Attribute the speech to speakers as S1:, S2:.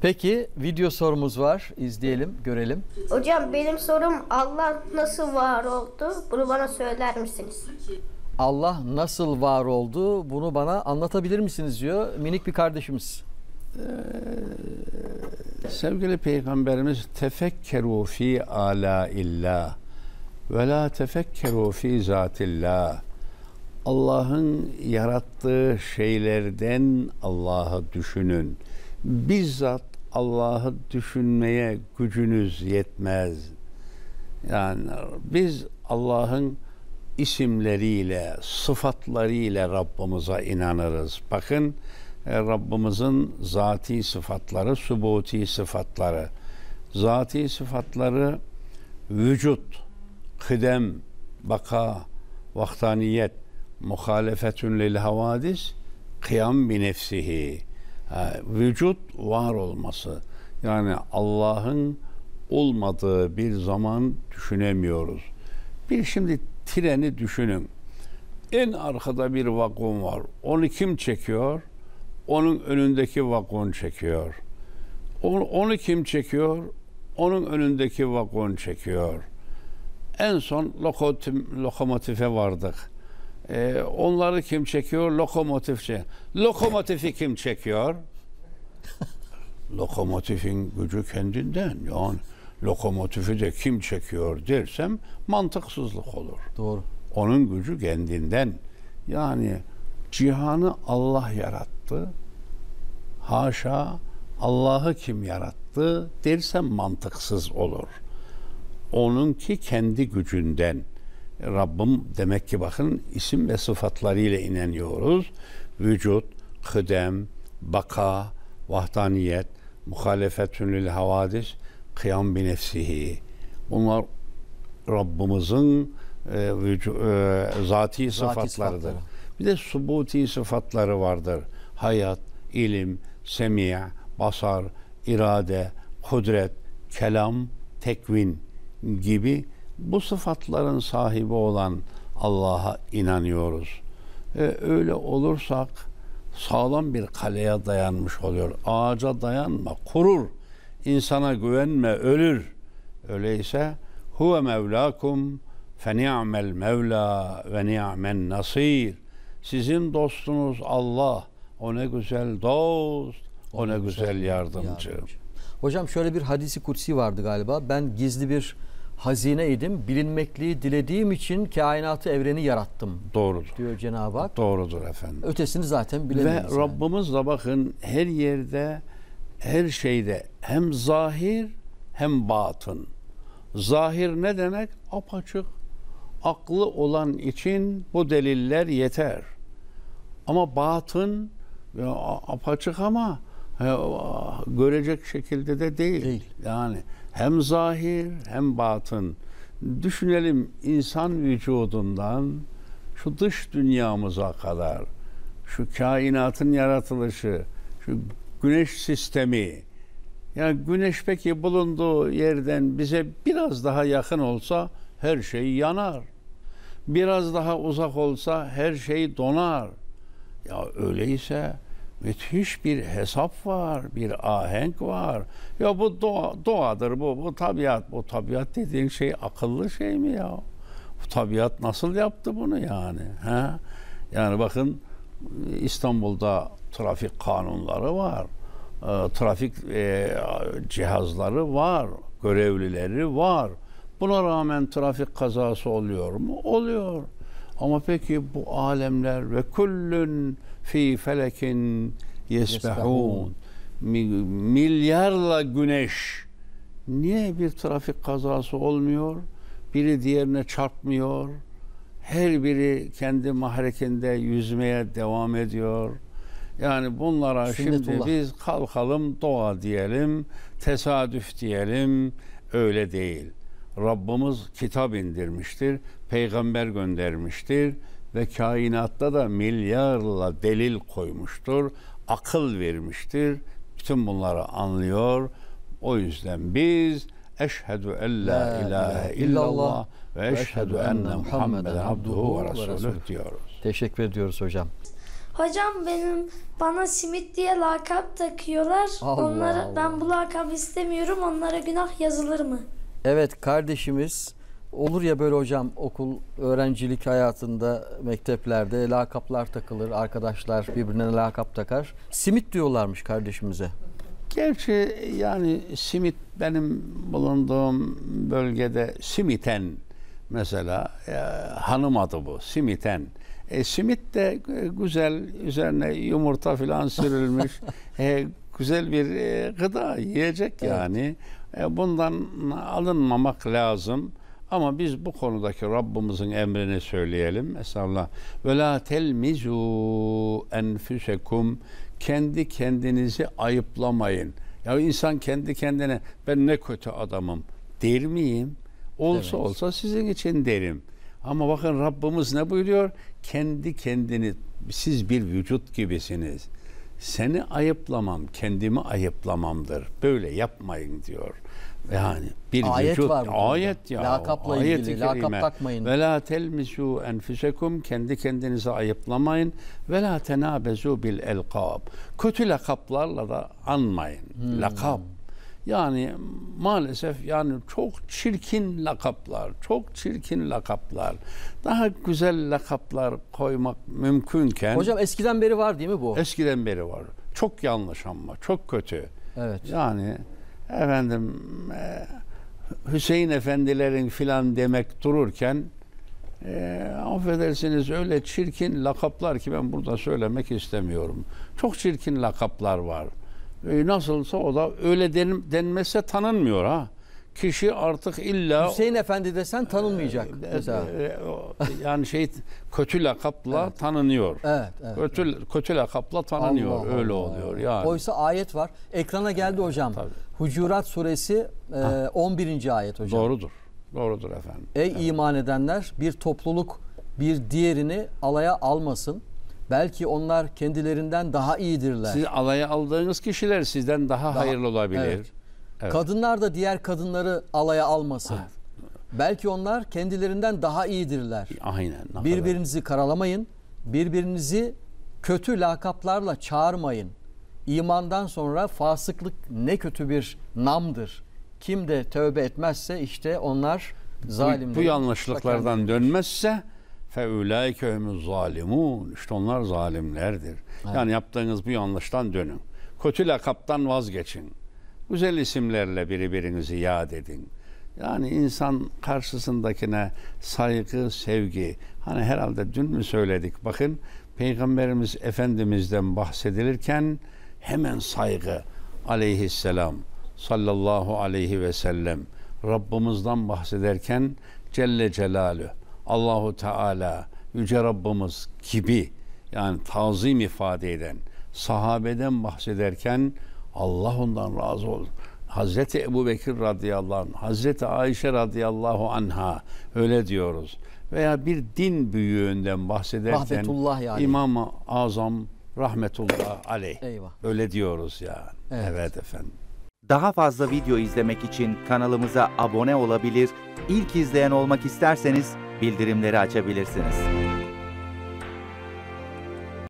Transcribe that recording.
S1: Peki video sorumuz var. İzleyelim, görelim.
S2: Hocam benim sorum Allah nasıl var oldu? Bunu bana söyler misiniz?
S1: Allah nasıl var oldu? Bunu bana anlatabilir misiniz diyor minik bir kardeşimiz.
S3: Sevgili Peygamberimiz tefekkeru fi ala illah ve la tefekkeru fi zatillah. Allah'ın yarattığı şeylerden Allah'ı düşünün. Bizzat Allah'ı düşünmeye gücünüz yetmez. Yani biz Allah'ın isimleriyle, sıfatlarıyla Rabbimize inanırız. Bakın e, Rabbimizin zati sıfatları, subuti sıfatları. Zati sıfatları vücut, kıdem, baka, vaktaniyet, muhalefetün lil havadis, kıyam bi nefsihi. Vücut var olması. Yani Allah'ın olmadığı bir zaman düşünemiyoruz. Bir şimdi treni düşünün. En arkada bir vagon var. Onu kim çekiyor? Onun önündeki vagon çekiyor. Onu, onu kim çekiyor? Onun önündeki vagon çekiyor. En son lokomotif, lokomotife vardık. Ee, onları kim çekiyor? Lokomotifçi. Lokomotifi kim çekiyor? Lokomotifin gücü kendinden. Yani lokomotifi de kim çekiyor dersem mantıksızlık olur.
S1: Doğru.
S3: Onun gücü kendinden. Yani cihanı Allah yarattı. Haşa Allah'ı kim yarattı dersem mantıksız olur. Onunki kendi gücünden. Rabbim demek ki bakın isim ve sıfatlarıyla inanıyoruz. Vücut, kıdem, baka, vahdaniyet, muhalefetün lil havadis, kıyam bi nefsihi. Bunlar Rabbimizin e, vücu- e, zati sıfatlarıdır.
S1: sıfatları.
S3: Bir de subuti sıfatları vardır. Hayat, ilim, semi', basar, irade, kudret, kelam, tekvin gibi bu sıfatların sahibi olan Allah'a inanıyoruz. E, öyle olursak sağlam bir kaleye dayanmış oluyor. Ağaca dayanma, kurur. İnsana güvenme, ölür. Öyleyse huve mevlakum fe ni'mel mevla ve ni'men nasir. Sizin dostunuz Allah. O ne güzel dost, o ne güzel yardımcı.
S1: Hocam şöyle bir hadisi kutsi vardı galiba. Ben gizli bir hazineydim. Bilinmekliği dilediğim için kainatı evreni yarattım
S3: Doğrudur.
S1: diyor Cenab-ı Hak.
S3: Doğrudur efendim.
S1: Ötesini zaten
S3: Ve
S1: bilemeyiz. yani.
S3: Rabbimiz de bakın her yerde, her şeyde hem zahir hem batın. Zahir ne demek? Apaçık. Aklı olan için bu deliller yeter. Ama batın apaçık ama görecek şekilde de değil.
S1: Değil.
S3: Yani hem zahir hem batın. Düşünelim insan vücudundan şu dış dünyamıza kadar şu kainatın yaratılışı, şu güneş sistemi. Ya güneş peki bulunduğu yerden bize biraz daha yakın olsa her şey yanar. Biraz daha uzak olsa her şey donar. Ya öyleyse müthiş bir hesap var, bir ahenk var. Ya bu doğa, doğadır bu, bu tabiat. Bu tabiat dediğin şey akıllı şey mi ya? Bu tabiat nasıl yaptı bunu yani? Ha? Yani bakın İstanbul'da trafik kanunları var. E, trafik e, cihazları var. Görevlileri var. Buna rağmen trafik kazası oluyor mu? Oluyor. Ama peki bu alemler ve kullun fi felekin yesbehun Mi- milyarla güneş niye bir trafik kazası olmuyor? Biri diğerine çarpmıyor. Her biri kendi mahrekinde yüzmeye devam ediyor. Yani bunlara şimdi biz kalkalım doğa diyelim, tesadüf diyelim. Öyle değil. Rabbimiz kitap indirmiştir, peygamber göndermiştir ve kainatta da milyarla delil koymuştur, akıl vermiştir. Bütün bunları anlıyor. O yüzden biz eşhedü en la,
S1: La
S3: ilahe illallah ve eşhedü enne Muhammeden abduhu ve resulüh diyoruz.
S1: Teşekkür ediyoruz hocam.
S4: Hocam benim bana simit diye lakap takıyorlar.
S1: Allah
S4: Onlara
S1: Allah.
S4: ben bu lakabı istemiyorum. Onlara günah yazılır mı?
S1: Evet kardeşimiz olur ya böyle hocam okul öğrencilik hayatında mekteplerde lakaplar takılır. Arkadaşlar birbirine lakap takar. Simit diyorlarmış kardeşimize.
S3: Gerçi yani simit benim bulunduğum bölgede simiten mesela e, hanım adı bu simiten. E, simit de güzel üzerine yumurta falan sürülmüş e, güzel bir e, gıda yiyecek yani. E, bundan alınmamak lazım. Ama biz bu konudaki Rabbimizin emrini söyleyelim. Estağfurullah. Ve la telmizu enfusekum kendi kendinizi ayıplamayın. Ya insan kendi kendine ben ne kötü adamım der miyim? Olsa
S1: Evet.
S3: olsa sizin için derim. Ama bakın Rabbimiz ne buyuruyor? Kendi kendini siz bir vücut gibisiniz. Seni ayıplamam, kendimi ayıplamamdır. Böyle yapmayın diyor. Yani bir
S1: Ayet
S3: vücut
S1: var burada.
S3: ayet ya.
S1: Lakapla
S3: ayet-i
S1: ilgili, lakap
S3: kerime.
S1: takmayın.
S3: Ve la telmisu enfusekum kendi kendinizi ayıplamayın ve la tenabezu bil elkab. Kötü lakaplarla da anmayın.
S1: Hmm.
S3: Lakap. Yani maalesef yani çok çirkin lakaplar, çok çirkin lakaplar. Daha güzel lakaplar koymak mümkünken
S1: Hocam eskiden beri var değil mi bu?
S3: eskiden beri var. Çok yanlış ama çok kötü.
S1: Evet.
S3: Yani efendim e, Hüseyin efendilerin filan demek dururken e, affedersiniz öyle çirkin lakaplar ki ben burada söylemek istemiyorum. Çok çirkin lakaplar var. E, nasılsa o da öyle den, denmezse tanınmıyor ha. Kişi artık illa
S1: Hüseyin Efendi desen tanınmayacak mesela.
S3: e, o- yani şey kötü lakapla tanınıyor.
S1: Evet, evet.
S3: Kötü kötü lakapla tanınıyor.
S1: Allah
S3: öyle
S1: Allah.
S3: oluyor yani.
S1: Oysa ayet var. Ekrana geldi hocam.
S3: Tabii.
S1: Hucurat suresi e, 11. ayet hocam.
S3: Doğrudur. Doğrudur efendim.
S1: Ey iman edenler bir topluluk bir diğerini alaya almasın. Belki onlar kendilerinden daha iyidirler.
S3: Siz alaya aldığınız kişiler sizden daha, hayırlı olabilir.
S1: Evet.
S3: Evet.
S1: Kadınlar da diğer kadınları alaya almasın. Belki onlar kendilerinden daha iyidirler.
S3: Aynen.
S1: Birbirinizi karalamayın. Birbirinizi kötü lakaplarla çağırmayın. İmandan sonra fasıklık ne kötü bir namdır. Kim de tövbe etmezse işte onlar
S3: bu,
S1: zalimler.
S3: bu yanlışlıklardan dönmezse feulaike humuz zalimun. İşte onlar zalimlerdir. Yani yaptığınız bu yanlıştan dönün. Kötü lakaptan vazgeçin. Güzel isimlerle birbirinizi yad edin. Yani insan karşısındakine saygı, sevgi. Hani herhalde dün mü söyledik? Bakın Peygamberimiz Efendimiz'den bahsedilirken hemen saygı aleyhisselam sallallahu aleyhi ve sellem Rabbimizden bahsederken Celle Celaluhu Allahu Teala Yüce Rabbimiz gibi yani tazim ifade eden sahabeden bahsederken Allah ondan razı olsun. Hazreti Ebu Bekir radıyallahu anh, Hazreti Ayşe radıyallahu anha öyle diyoruz. Veya bir din büyüğünden bahsederken
S1: aleyh.
S3: İmam-ı Azam rahmetullah aleyh.
S1: Eyvah.
S3: Öyle diyoruz yani.
S1: Evet.
S3: evet efendim.
S5: Daha fazla video izlemek için kanalımıza abone olabilir, ilk izleyen olmak isterseniz bildirimleri açabilirsiniz.